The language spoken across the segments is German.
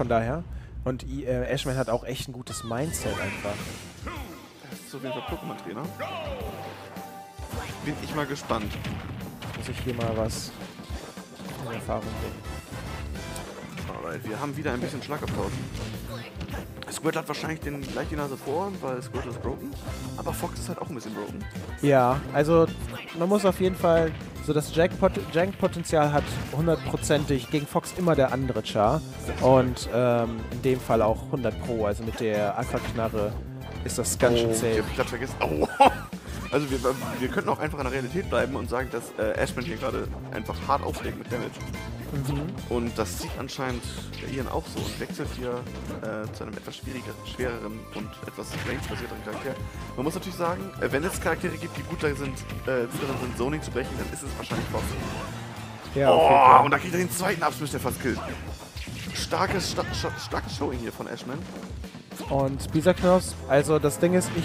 von daher. Und äh, Ashman hat auch echt ein gutes Mindset einfach. Das ist auf jeden Fall Pokémon-Trainer. Bin ich mal gespannt. Muss ich hier mal was in Erfahrung bringen. Alright, wir haben wieder ein bisschen Schlagabtausch. Squirt hat wahrscheinlich den, gleich die Nase vor, weil Squirt ist broken. Aber Fox ist halt auch ein bisschen broken. Ja, also man muss auf jeden Fall, so das Jank-Pot- Jank-Potenzial hat hundertprozentig gegen Fox immer der andere Char. Und ähm, in dem Fall auch 100 Pro, also mit der Aquaknarre ist das ganz schön Ich safe. hab grad vergessen. Oh. Also wir, wir könnten auch einfach in der Realität bleiben und sagen, dass äh, Ashman hier gerade einfach hart auflegt mit Damage. Mhm. Und das sieht anscheinend der Ian auch so und wechselt hier äh, zu einem etwas schwieriger, schwereren und etwas range-basierteren Charakter. Man muss natürlich sagen, äh, wenn es Charaktere gibt, die gut darin sind, äh, gut darin sind, Zoning zu brechen, dann ist es wahrscheinlich Fox. Ja, Oh, und da kriegt er den zweiten Abschluss, der fast killt. Starkes, sta sta starkes Showing hier von Ashman. Und Bisaknos, also das Ding ist, ich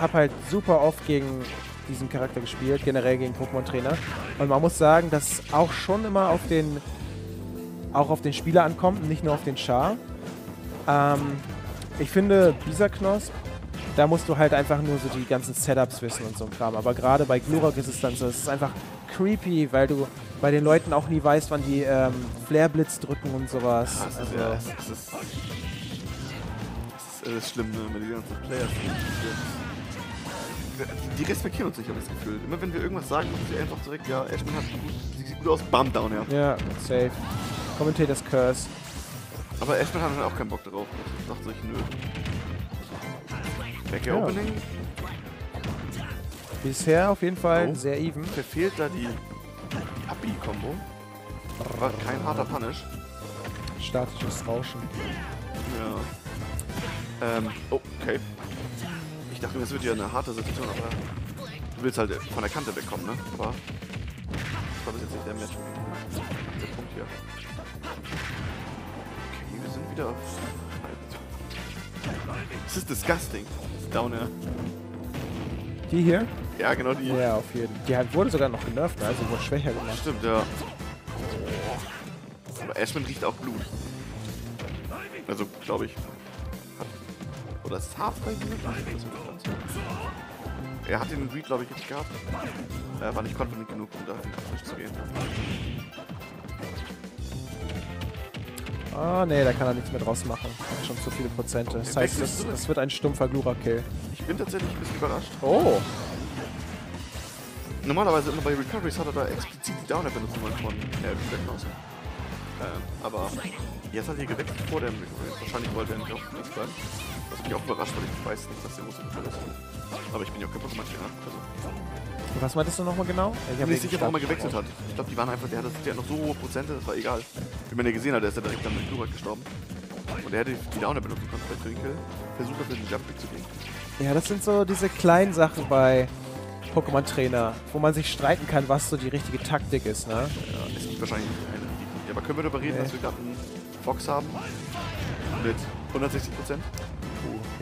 habe halt super oft gegen diesen Charakter gespielt, generell gegen Pokémon-Trainer. Und man muss sagen, dass auch schon immer auf den, auch auf den Spieler ankommt und nicht nur auf den Char. Ähm, ich finde, Bisaknos, da musst du halt einfach nur so die ganzen Setups wissen und so ein Kram. Aber gerade bei Glurak ist es dann so, es ist einfach creepy, weil du bei den Leuten auch nie weißt, wann die ähm, Flare-Blitz drücken und sowas. Das ist, Also, ja, das ist, das ist, das ist schlimm, ne, wenn die ganzen Players die, respektieren uns nicht, habe ich das Gefühl. Immer wenn wir irgendwas sagen, machen sie einfach direkt, ja, Ashman hat gut, sie sieht gut aus, bam, down, ja. Ja, safe. Commentators Curse. Aber Ashman hat halt auch keinen Bock darauf. Ich dachte sich, nö. Back Ja. Opening, Bisher auf jeden Fall Oh. sehr even. verfehlt da die, die Abi-Kombo. War kein harter Punish. Statisches Rauschen. Ja. Ähm, oh, okay. Ich dachte, das wird ja eine harte Situation, aber du willst halt von der Kante wegkommen, ne? Aber das war bis jetzt nicht der Match. Der Punkt hier. Okay, wir sind wieder auf... Das ist disgusting. Das ist down, ja. Die hier? Ja, genau die. Ja, auf jeden Fall. Die halt wurde sogar noch genervt, ne? also wurde schwächer gemacht. Stimmt, ja. Aber Ashman riecht auch Blut. Also, glaube ich. Oder ist es haarfrei. Er hat den Read, glaube ich, richtig gehabt. Er war nicht confident genug, um da zu gehen. Ah, nee, da kann er nichts mehr draus machen. Hat schon zu viele Prozente. Das heißt, das, das wird ein stumpfer Glura-Kill. Ich bin tatsächlich ein bisschen überrascht. Oh! Normalerweise immer bei Recoveries hat er da explizit die Downer benutzen wollen von äh, Reflect ähm, Aber jetzt hat er gewechselt vor dem Recovery. Wahrscheinlich wollte er nicht auf nichts bleiben. Was mich auch überrascht, weil ich weiß nicht, dass der Musik ist. Aber ich bin ja auch kein Pokémon-Trainer. Also Was meintest du nochmal genau? Ich bin nicht sicher, warum er gewechselt hat. Ich glaube, die waren einfach, der, hat das, der hat noch so hohe Prozente, das war egal. Wie man ja gesehen hat, der ist ja direkt dann mit Glurak gestorben. Und er hätte die Downer benutzen können bei Twinkle. Versucht auf den Jumppick zu gehen. Ja, das sind so diese kleinen Sachen bei Pokémon-Trainer, wo man sich streiten kann, was so die richtige Taktik ist, ne? Ja, es gibt wahrscheinlich eine, die, aber können wir darüber reden, Nee. dass wir gerade einen Fox haben? Mit 160 Prozent?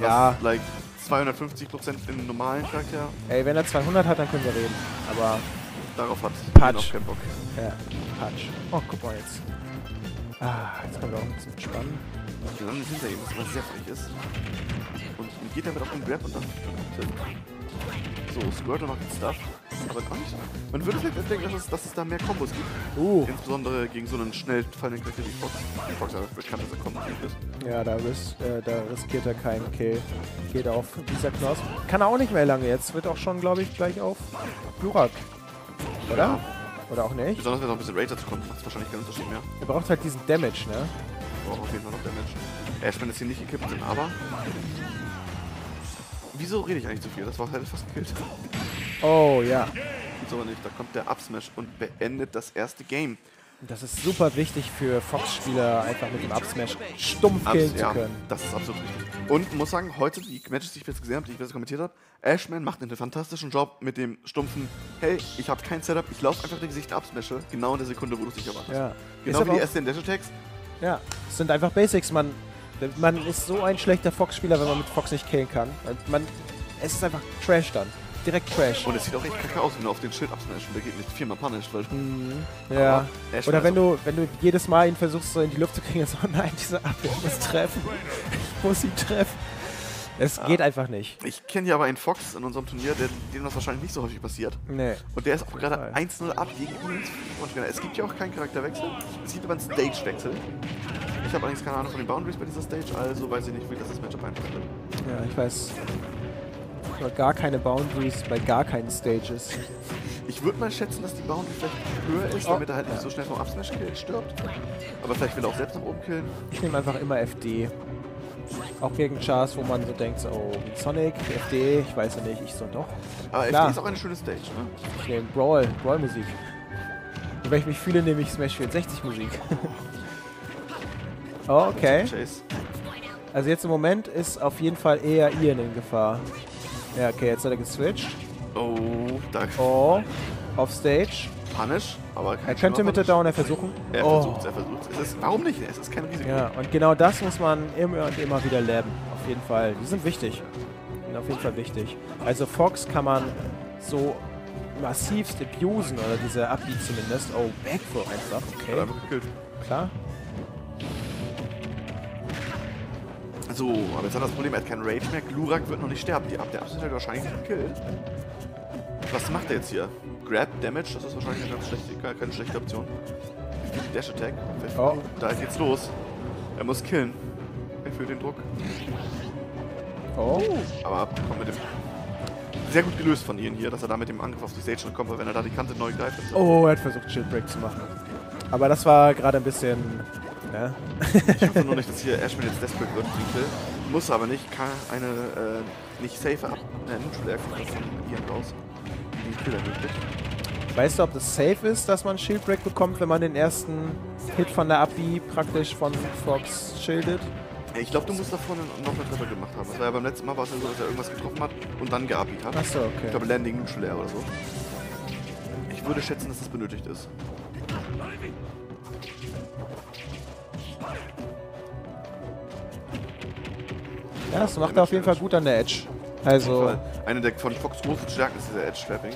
Ja, Like 250 Prozent im normalen Charakter. ey, wenn er 200 hat, dann können wir reden. Aber, Darauf hat auch keinen Bock. ja, Patsch. Oh, guck mal jetzt. Ah, jetzt können wir auch ein bisschen entspannen. Dann ist hinter ihm, was sehr frech ist. Und geht damit auf den Grab und dann. So, Squirtle macht den Stuff. Aber gar nicht. Man würde vielleicht denken, dass es, dass es da mehr Kombos gibt. Uh, Insbesondere gegen so einen schnell fallenden Charakter wie Fox. Fox ja bekannt, dass er ist. ja, da, ris äh, da riskiert er keinen Kill. Geht auf dieser Knosp. Kann er auch nicht mehr lange. Jetzt wird auch schon, glaube ich, gleich auf Glurak. Oder? Oder auch nicht? Besonders wenn noch ein bisschen Rage dazu kommt, macht es wahrscheinlich keinen Unterschied mehr. Er braucht halt diesen Damage, ne? Braucht auf jeden Fall noch Damage. Ashman ist hier nicht gekippt, aber. Wieso rede ich eigentlich zu viel? Das war halt fast gekillt. Oh, ja. Tut's aber nicht. Da kommt der Upsmash und beendet das erste Game. Das ist super wichtig für Fox-Spieler, einfach mit dem Upsmash stumpf Abs- killen ja, zu können. das ist absolut richtig. Und muss sagen, heute, die Matches, die ich jetzt gesehen habe, die ich jetzt kommentiert habe, Ashman macht einen fantastischen Job mit dem stumpfen, hey, ich habe kein Setup, ich laufe einfach dein Gesicht absmashe, genau in der Sekunde, wo du es nicht erwartest. Ja. Genau Ist wie die ersten Dash Attacks. Ja, es sind einfach Basics. Man, man ist so ein schlechter Fox-Spieler, wenn man mit Fox nicht killen kann. Man, es ist einfach Trash dann. Direkt Crash. Und es sieht auch echt kacke aus, wenn du auf den Schild absmashst und der geht nicht viermal punished, weil Mhm. Ja. Oder wenn so- du, wenn du jedes Mal ihn versuchst, so in die Luft zu kriegen, so, nein, diese Abwehr muss treffen. Ich muss ihn treffen. Es geht einfach nicht. Ich kenne ja aber einen Fox in unserem Turnier, der, dem das wahrscheinlich nicht so häufig passiert. Nee. Und der ist auch gerade Fall. 1-0 ab gegen uns. Es gibt ja auch keinen Charakterwechsel. Es gibt aber einen Stage-Wechsel. Ich habe allerdings keine Ahnung von den Boundaries bei dieser Stage, also weiß ich nicht, wie das das Matchup wird. Ja, ich weiß. Oder gar keine Boundaries bei gar keinen Stages. Ich würde mal schätzen, dass die Boundary vielleicht höher ist, Oh. damit er halt nicht so schnell vom Upsmash stirbt. Aber vielleicht will er auch selbst nach oben killen. Ich nehme einfach immer FD. Auch gegen Chars, wo man so denkt, so, oh, Sonic, FD, ich weiß ja nicht, ich so doch. Aber Klar. FD ist auch eine schöne Stage, ne? Ich nehme Brawl, Brawl-Musik. Und wenn ich mich fühle, nehme ich Smash 64 Musik. oh, okay. Also jetzt im Moment ist auf jeden Fall eher Ian in Gefahr. Ja, okay, jetzt hat er geswitcht. Oh, da Oh, auf Stage. Punish, aber kein Er könnte mit der Punish. Downer versuchen. Er oh. versucht er versucht es. ist, Warum nicht? Es ist kein Risiko. Ja, und genau das muss man immer und immer wieder lernen. Auf jeden Fall. Die sind wichtig. Die sind auf jeden Fall wichtig. Also Fox kann man so massivst abusen, oder diese Upbeat zumindest. Oh, Backthrow einfach. Okay, klar. So, aber jetzt hat er das Problem, er hat keinen Rage mehr. Glurak wird noch nicht sterben. Die Ab der Abschnitt hat wahrscheinlich nicht gekillt. Was macht er jetzt hier? Grab, Damage, das ist wahrscheinlich eine ganz schlechte, keine, schlechte Option. Dash Attack. Oh. Da geht's los. Er muss killen. Er fühlt den Druck. Oh, Aber kommt mit dem. Sehr gut gelöst von Ian hier, dass er da mit dem Angriff auf die Stage schon kommt, weil wenn er da die Kante neu greift, oh, er hat versucht, Shieldbreak zu machen. Aber das war gerade ein bisschen, ne? Ich hoffe nur nicht, dass hier Ashman jetzt desperate wird. Muss aber nicht, kann eine äh, nicht safe ab. Äh, Neutral von Ian raus. Die Kill ermöglicht. Weißt du, ob das safe ist, dass man Shieldbreak bekommt, wenn man den ersten Hit von der Abi praktisch von Fox schildet? Ich glaube, du musst da vorne noch eine Treffer gemacht haben. Das war ja beim letzten Mal war es ja so, dass er irgendwas getroffen hat und dann geabiet hat. Achso, Ich okay. glaube, Landing Neutral Air oder so. Ich würde schätzen, dass das benötigt ist. Ja, das macht er auf jeden Fall gut an der Edge. Also, Eine der von Fox großen Stärken ist dieser Edge-Trapping.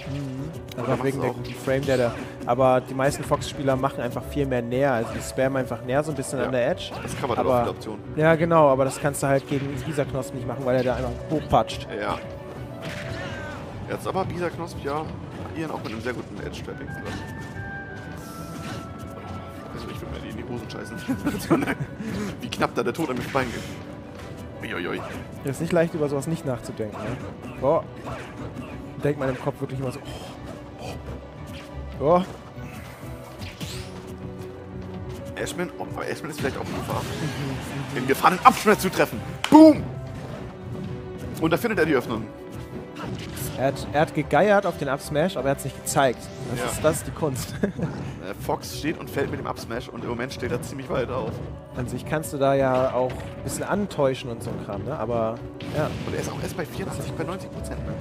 einfach macht's wegen auch. dem Frame, der da. Aber die meisten Fox-Spieler machen einfach viel mehr näher. Also, die spammen einfach näher so ein bisschen Ja. an der Edge. Das kann man aber auch Optionen. ja, genau, aber das kannst du halt gegen dieser Knosp nicht machen, weil er da einfach hochpatscht. Ja. Jetzt aber Bisa Knosp, ja, Ian auch mit einem sehr guten Edge-Trapping. Also ich würde mir die in die Hosen scheißen. Wie knapp da der Tod an mir vorbeigeht. Uiuiui. Es ist nicht leicht, über sowas nicht nachzudenken. Ne? Oh. Denkt man im Kopf wirklich immer so. Oh. Ashman, oh, aber Ashman ist vielleicht auch in Gefahr. In Gefahr, einen Abschmerz zu treffen. Boom! Und da findet er die Öffnung. Er hat, er hat gegeiert auf den Up-Smash, aber er hat es nicht gezeigt. Das, Ja. ist, das ist die Kunst. Äh, Fox steht und fällt mit dem Upsmash und im Moment steht er ziemlich weit auf. An sich kannst du da ja auch ein bisschen antäuschen und so ein Kram, ne? Aber ja. Und er ist auch erst bei 84, bei 90 Prozent. Ne?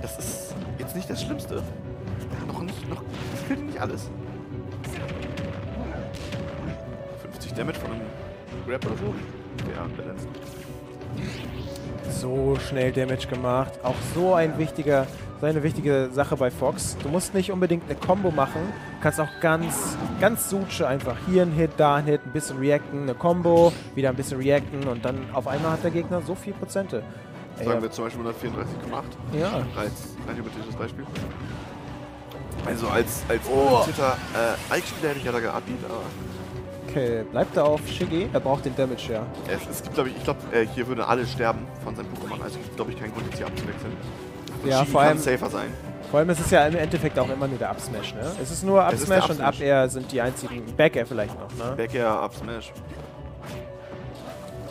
Das ist jetzt nicht das Schlimmste. Noch nicht, noch, das fehlt nicht alles. 50 Damage von einem Grab oder so. Ja, balanced. So schnell Damage gemacht. Auch so ein wichtiger, so eine wichtige Sache bei Fox. Du musst nicht unbedingt eine Combo machen. Du kannst auch ganz, ganz suche einfach hier ein Hit, da ein Hit, ein bisschen reacten, eine Combo, wieder ein bisschen reacten und dann auf einmal hat der Gegner so viel Prozente. Sagen wir zum Beispiel 134,8 ja. als ein hypothetisches Beispiel. Also als, als Oh. äh, Ike-Spieler hätte ich ja da geabiet, aber Okay, bleibt er auf Shiggy. Er braucht den Damage, ja. es, es gibt, glaube ich, ich glaube, äh, hier würden alle sterben von seinem Pokémon. Also gibt, glaube ich, keinen Grund, jetzt hier abzuwechseln. Und Ja, Shigi vor allem- safer sein. Vor allem ist es ja im Endeffekt auch immer nur der Up-Smash, ne? Es ist nur Up-Smash und Up-Smash. Up-Air sind die einzigen. Back-Air vielleicht noch, ne? Backair, Up Smash.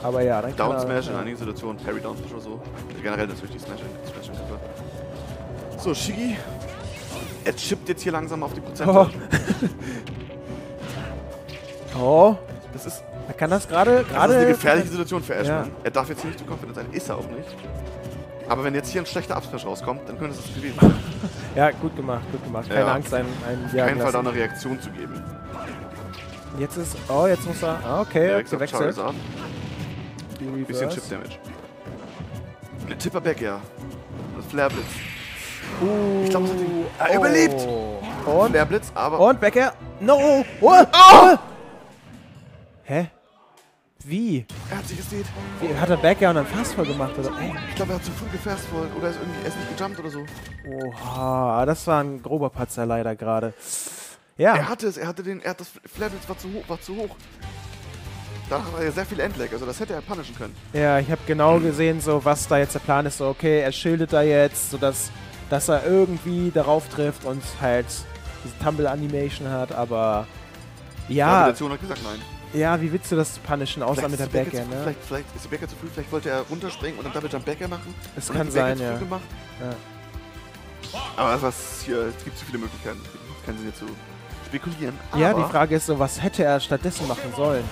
Aber ja, dann kann Down Smash in einigen Situationen, Parry Down Smash oder so. Generell natürlich die Smash Smash. So, Shigi. Er chippt jetzt hier langsam auf die Prozente. Oh. Oh, Das ist, er kann das gerade. das ist eine gefährliche Situation für Ashman. Ja. Er darf jetzt hier nicht zu confident sein, ist er auch nicht. Aber wenn jetzt hier ein schlechter Up Smash rauskommt, dann könnte es das gewesen sein. Ja, gut gemacht, gut gemacht. Keine Ja. Angst, einen, einen Auf keinen Fall da eine Reaktion zu geben. Jetzt ist. Oh, jetzt muss er. Ah, okay, auf gewechselt. Bisschen. Chip Damage. Tipper Back, ja. Das Flare Blitz. Uh, Ich glaube, es hat ihn- er überlebt. Und, Flair Blitz, aber und Becker. No. Oh. Oh. Hä? Wie? er hat sich gesehen. Wie? Hat er Becker und dann fast voll gemacht? Oder? Ey. Ich glaube, er hat zu früh gefastballt oder ist irgendwie, er ist nicht gejumpt oder so. Oha, das war ein grober Patzer leider gerade. Ja. Er hatte es, er hatte den, er hat das Blitz war zu hoch, war zu hoch. Da hat er ja sehr viel Endleg, also das hätte er punishen können. Ja, ich habe genau gesehen, so was da jetzt der Plan ist. So, okay, er schildet da jetzt, sodass dass er irgendwie darauf trifft und halt diese Tumble-Animation hat, aber Die ja, Gravitation hat gesagt nein. Ja, wie willst du das punishen, außer mit der Backer, ne? vielleicht, vielleicht ist der Becker zu früh, vielleicht wollte er runterspringen und dann Double Jump Backer machen. Das und kann die Backer sein, ja. Ja. Aber was hier, es gibt zu viele Möglichkeiten. Es gibt keinen Sinn hier zu spekulieren. Ja, die Frage ist so, was hätte er stattdessen machen sollen?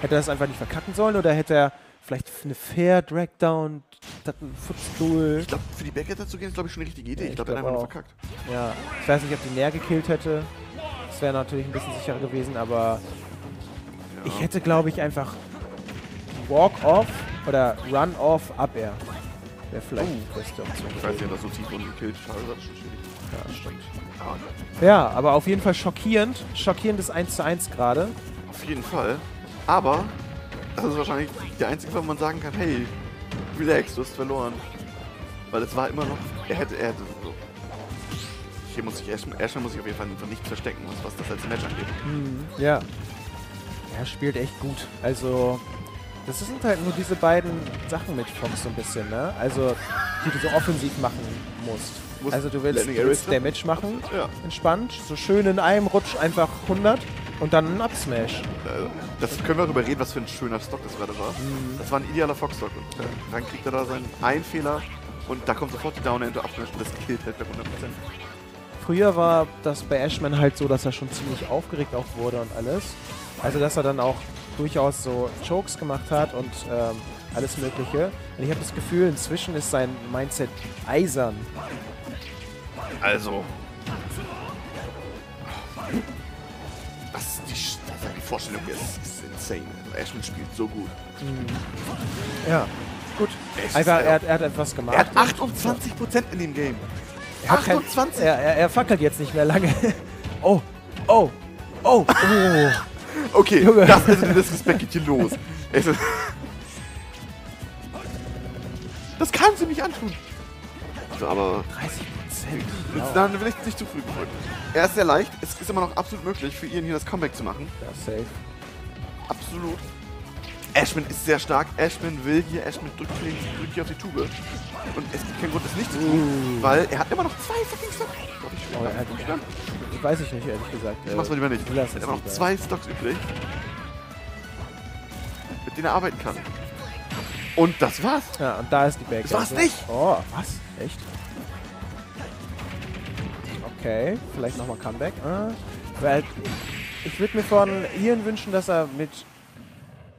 Hätte er das einfach nicht verkacken sollen oder hätte er vielleicht eine Fair Dragdown, einen Footstool? Ich glaube, für die Backer dazu gehen ist, glaube ich, schon eine richtige Idee. Ja, ich glaube, er hat glaub einfach nur verkackt. Ja, ich weiß nicht, ob die näher gekillt hätte. Das wäre natürlich ein bisschen sicherer gewesen, aber. Ich hätte, glaube ich, einfach Walk-Off oder Run-Off Up-Air. Wäre vielleicht die beste Option. Ich weiß nicht, gewesen. ob das so tief unten gekillt. Schade, das ist schon schwierig. Ja, Ja, aber auf jeden Fall schockierend. Schockierendes 1 zu 1 gerade. auf jeden Fall. Aber das ist wahrscheinlich der einzige Fall, wo man sagen kann, hey, relax, du hast verloren. Weil es war immer noch, er hätte, er hätte so. Hier muss Ashman, Ashman muss sich auf jeden Fall von nichts verstecken, was, was das letzte Match angeht. Ja. Er spielt echt gut. Also, das sind halt nur diese beiden Sachen mit Fox so ein bisschen, ne? Also, die du so offensiv machen musst. Musst also, du willst, du willst Damage machen, Ja. entspannt, so schön in einem Rutsch einfach 100 und dann ein Upsmash. Äh, Das können wir darüber reden, was für ein schöner Stock das gerade war. Mhm. Das war ein idealer Fox-Stock. Und äh, dann kriegt er da seinen einen Fehler und da kommt sofort die Down-Enter ab und das killt halt bei 100%. Früher war das bei Ashman halt so, dass er schon ziemlich aufgeregt auch wurde und alles. Also, dass er dann auch durchaus so Chokes gemacht hat und ähm, alles Mögliche. Und ich habe das Gefühl, inzwischen ist sein Mindset eisern. Also. Was die, also die Vorstellung ist, ist insane. Ashman spielt so gut. Ja, gut. Einfach, er, hat- er hat etwas gemacht. Er hat 28% in dem Game. Er hat kein- 28? er, er, er fackelt jetzt nicht mehr lange. Oh, oh, oh, oh. Okay, Junge. das also der Disrespect geht hier los. Ist das kannst du nicht antun. Aber 30 Prozent. jetzt, dann will ich nicht zu früh befolgen. Er ist sehr leicht. Es ist immer noch absolut möglich für ihn hier das Comeback zu machen. Ja, safe. Absolut. Ashman ist sehr stark. Ashman will hier, Ashman drückt hier, drückt hier auf die Tube. Und es gibt keinen Grund, das nicht zu tun, weil er hat immer noch zwei fucking Stocks. Glaub ich, Oh, er hat, ja. weiß ich nicht, ehrlich gesagt. Ich mach's mal lieber nicht. Er hat immer noch zwei Stocks übrig, mit denen er arbeiten kann. Und das war's. Ja, und da ist die Back. Das war's nicht. Oh, was? Echt? Okay, vielleicht nochmal Comeback. Ah, weil ich würde mir von Ian wünschen, dass er mit,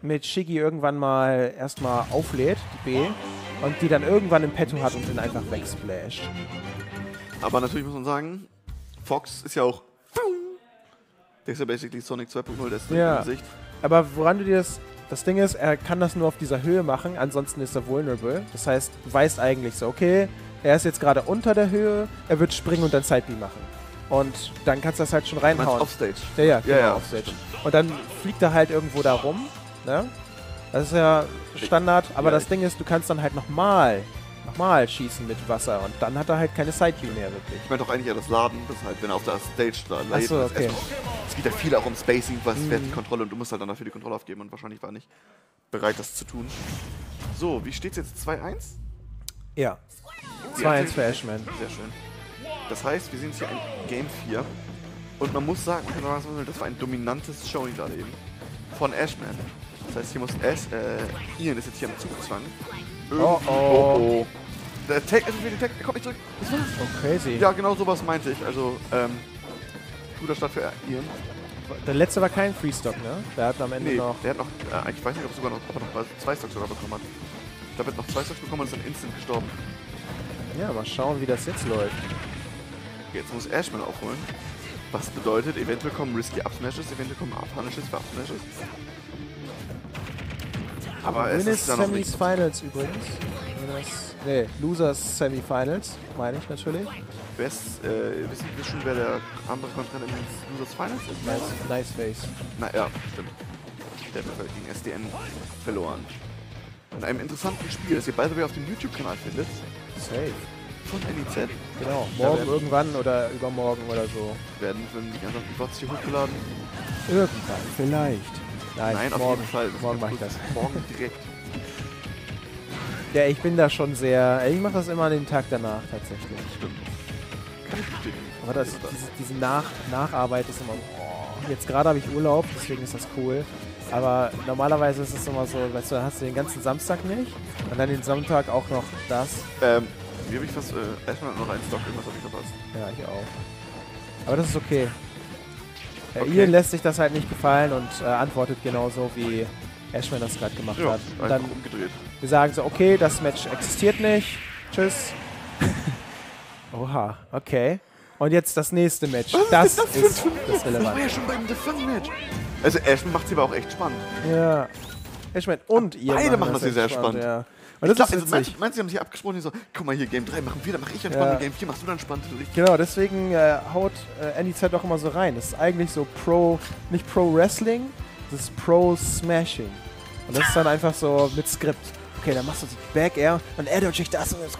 mit Shiggy irgendwann mal erstmal auflädt, die B, und die dann irgendwann im Petto hat und den einfach wegsplasht. Aber natürlich muss man sagen, Fox ist ja auch. Der ist ja basically Sonic 2.0, der ist Ja. in Sicht. Aber woran du dir das. Das Ding ist, er kann das nur auf dieser Höhe machen, ansonsten ist er vulnerable. Das heißt, du weißt eigentlich so, okay, er ist jetzt gerade unter der Höhe, er wird springen und dann Side-B machen. Und dann kannst du das halt schon reinhauen. Offstage. Ja, ja, genau, ja. Offstage. Und dann fliegt er halt irgendwo da rum, ne? Das ist ja Standard, aber Ja, das Ding ist, du kannst dann halt nochmal, nochmal schießen mit Wasser und dann hat er halt keine Side-B mehr wirklich. Ich meine doch eigentlich ja das Laden, das halt, wenn er auf der Stage da lädt, so, das okay. Es geht ja viel auch um Spacing, was Mhm. die Kontrolle und du musst halt dann dafür die Kontrolle aufgeben und wahrscheinlich war nicht bereit, das zu tun. So, wie steht's jetzt? 2-1? Ja. Ja, 2-1 für Ashman. Sehr schön. Das heißt, wir sehen jetzt hier ein Game 4 und man muss sagen, das war ein dominantes Showing gerade eben von Ashman. Das heißt, hier muss Ash, äh, Ian ist jetzt hier am Zugzwang. Irgendwie- Oh, oh. oh. Der Tag ist wieder Tag, er kommt nicht zurück. Das war's. Oh, crazy. Ja, genau sowas meinte ich. Also, ähm, guter Start für Ian. Der letzte war kein Freestock, ne? Der hat am Ende Nee, noch. der hat noch, äh, ich weiß nicht, ob, sogar noch, ob er noch zwei Stocks sogar bekommen hat. Ich glaube, er hat noch zwei Stocks bekommen und ist dann instant gestorben. Ja, mal schauen, wie das jetzt läuft. Okay, Jetzt muss Ashman aufholen. Was bedeutet, eventuell kommen Risky Up Smashes, eventuell kommen Up Punishes für Up Smashes. Aber es ist ja noch Semis nicht. Finals übrigens. Winners. Nee, Losers Semifinals, meine ich natürlich. Wer ist, äh, wissen wir schon, wer der andere Kontrahent im Losers Finals ist? Nice, nice face. Na ja, stimmt. Der hat gegen SDN verloren. In einem interessanten Spiel, das ihr by the way auf dem YouTube-Kanal findet, Safe. von NIZ, Genau. Morgen irgendwann oder übermorgen oder so. werden wenn die ganzen Bots hier hochgeladen. Irgendwann, vielleicht. Nein, Nein, auf morgen. jeden Fall. Das Morgen mache ich das. Morgen direkt. Ja, ich bin da schon sehr. Ich mache das immer an den Tag danach tatsächlich. Stimmt. Kann ich bestätigen. Aber das, diese, diese Nach Nacharbeit ist immer. Oh, jetzt gerade habe ich Urlaub, deswegen ist das cool. Aber normalerweise ist es immer so, weißt du, dann hast du den ganzen Samstag nicht und dann den Sonntag auch noch das. Ähm, wie habe ich fast, äh, erstmal noch einen Stock, irgendwas habe ich verpasst. Ja, ich auch. Aber das ist okay. Okay. Ian lässt sich das halt nicht gefallen und äh, antwortet genauso wie Ashman das gerade gemacht Ja, hat. Und dann umgedreht. wir sagen so, okay, das Match existiert nicht. Tschüss. Oha, okay. Und jetzt das nächste Match. Das, Was ist für ein das Das war relevant. ja schon beim The Fun Match. Also Ashman macht sie aber auch echt spannend. Ja. Ashman und Ian Beide machen das hier sehr spannend. Ja. Und das glaub, ist also meinst, witzig. du- meinst du, sie haben sich abgesprochen, die so, guck mal hier, Game 3 machen wir, dann mache ich einen Ja. spannenden Game 4, machst du dann spannend. Ich, Genau, deswegen äh, haut äh, NEZ doch immer so rein. Das ist eigentlich so Pro, nicht Pro Wrestling, das ist Pro Smashing. Und das ist dann einfach so mit Skript. Okay, dann machst du die Back Air und er dodge ich das und jetzt.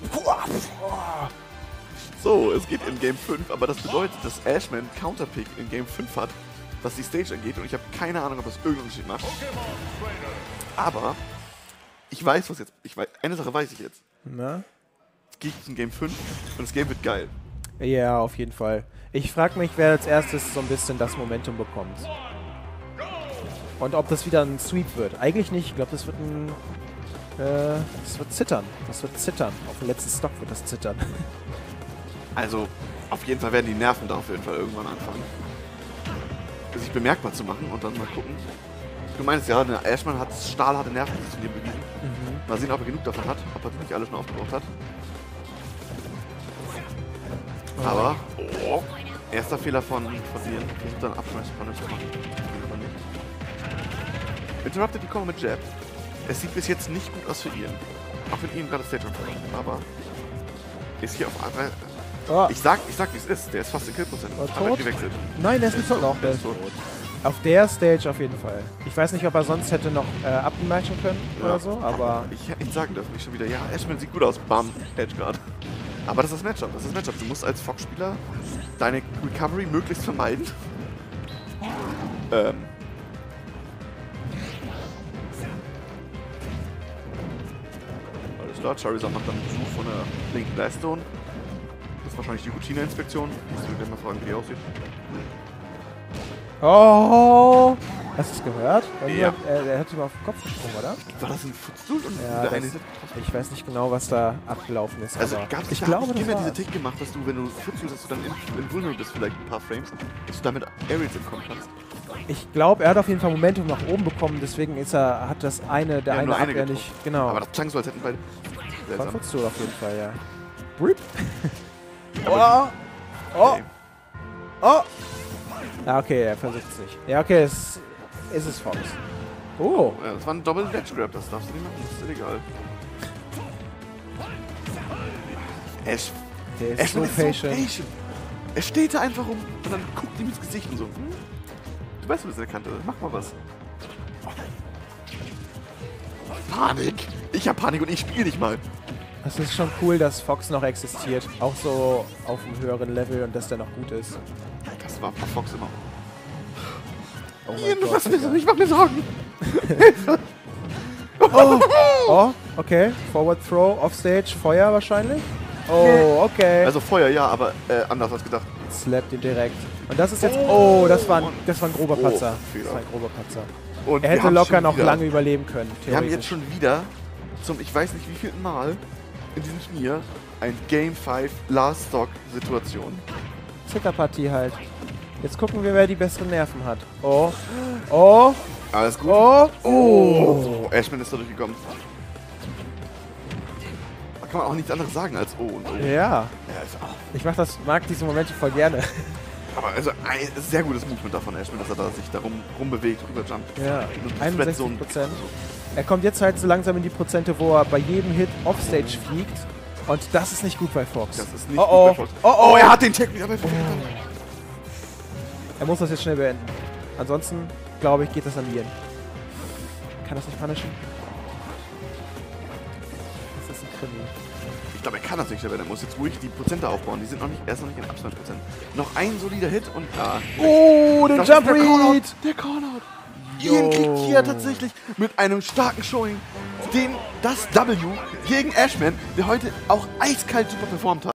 So, es geht in Game 5, aber das bedeutet, dass Ashman Counterpick in Game 5 hat, was die Stage angeht. Und ich habe keine Ahnung, ob das irgendeinen Unterschied macht. Aber ich weiß, was jetzt. Ich weiß, eine Sache weiß ich jetzt. Na? Es geht in Game 5 und das Game wird geil. Ja, auf jeden Fall. Ich frage mich, wer als erstes so ein bisschen das Momentum bekommt. Und ob das wieder ein Sweep wird. Eigentlich nicht. Ich glaube, das wird ein. Äh, das wird zittern. Das wird zittern. Auf dem letzten Stock wird das zittern. Also, auf jeden Fall werden die Nerven da auf jeden Fall irgendwann anfangen. Sich bemerkbar zu machen und dann mal gucken. Du meinst ja, der Ashman hat stahlharte Nerven zu dir bewiesen. Mal sehen, ob er genug davon hat, ob er nicht alle schon aufgebraucht hat. Aber, oh, erster Fehler von, von dir. Versucht dann Abschmeißspanne zu machen. Interrupted die Komma mit Jab. Es sieht bis jetzt nicht gut aus für Ian. Auch wenn Ian gerade Stage hat. Aber ist hier auf einmal. Oh, Ich sag, ich sag wie es ist. Der ist fast in Killprozent. Aber tot? gewechselt. nein, der ist nicht noch. Der ist tot. Auf der Stage auf jeden Fall. Ich weiß nicht, ob er sonst hätte noch äh, abmatchen können Ja. oder so, aber Ich hätte ihn sagen dürfen, ich schon wieder, ja, Ashman sieht gut aus. Bam, Edgeguard. Aber das ist Matchup, das ist Matchup. Du musst als Fox-Spieler deine Recovery möglichst vermeiden. Ähm. Alles klar, Charizard macht dann einen Besuch von der linken Leistung. Das ist wahrscheinlich die Routine-Inspektion. Musst du gleich mal fragen, wie die aussieht. Oh! Hast du es gehört? Ja. äh, der hat ihm auf den Kopf gesprungen, oder? War das ein und Ja, eine Ich weiß nicht genau, was da abgelaufen ist. Also gab es ich glaube, das immer diese Tick gemacht, dass du, wenn du Footstool dass du dann in, in Vulnerable bist, vielleicht ein paar Frames, dass du damit Aerials entkommen kannst. Ich glaube, er hat auf jeden Fall Momentum nach oben bekommen, deswegen ist er, hat das eine, der Ja, eine eine Abwehr nicht. Genau. Aber das klang so, als hätten beide. Von. Footstool auf jeden Fall, ja. Rip. Oh! Okay. Oh! Ja, okay, er versucht es nicht. Ja, okay, es ist es Fox. Oh! Ja, das war ein Double Ledge Grab, das darfst du nicht machen, das ist illegal. Ash, Der ist Ash so ist so patient. patient. Er steht da einfach rum und dann guckt ihm ins Gesicht und so. Hm? Du weißt, du bist der Kante, mach mal was. Panik! Ich hab Panik und ich spiele nicht mal. Es ist schon cool, dass Fox noch existiert. Auch so auf einem höheren Level und dass der noch gut ist. Das war Fox immer. Oh Ian, Gott, Digga. so, ich mach mir Sorgen. Oh, okay. Forward Throw, Offstage, Feuer wahrscheinlich. Oh, okay. Also Feuer ja, aber äh, anders als gedacht. Slappt ihn direkt. Und das ist jetzt. Oh, das war ein, das war ein grober Oh, Patzer. Fehler. Das war ein grober Patzer. Und Er hätte locker noch wieder- lange überleben können. Wir haben jetzt schon wieder zum ich weiß nicht wievielten Mal in diesem Turnier ein Game 5 Last Stock Situation. Zickerpartie halt. Jetzt gucken wir, wer die besseren Nerven hat. Oh. Oh. Alles gut. Oh. Oh, Ashman ist da durchgekommen. Da kann man auch nichts anderes sagen als oh und oh. Ja. Ja, ist auch. Ich mach das, mag diese Momente voll gerne. Aber also ein sehr gutes Movement davon, Ashman, dass er da sich da rum, rumbewegt, rüberjumpt. Ja, Und 61 Threadzone- Prozent. Er kommt jetzt halt so langsam in die Prozente, wo er bei jedem Hit Offstage fliegt. Und das ist nicht gut bei Fox. Das ist nicht oh, gut oh. bei Fox. oh, oh, Oh, er hat den Tag wieder bei Fox. Er muss das jetzt schnell beenden. Ansonsten, glaube ich, geht das an Ian. Kann das nicht punishen? Das ist ein Krimi. Ich glaube, er kann das nicht, aber er muss jetzt ruhig die Prozente aufbauen. Die sind noch nicht, er ist noch nicht in Absolut Prozent. Noch ein solider Hit und da. Oh, den Jump ist der Callout. Read! Der Callout. Ian kriegt hier tatsächlich mit einem starken Showing den, das W gegen Ashman, der heute auch eiskalt super performt hat.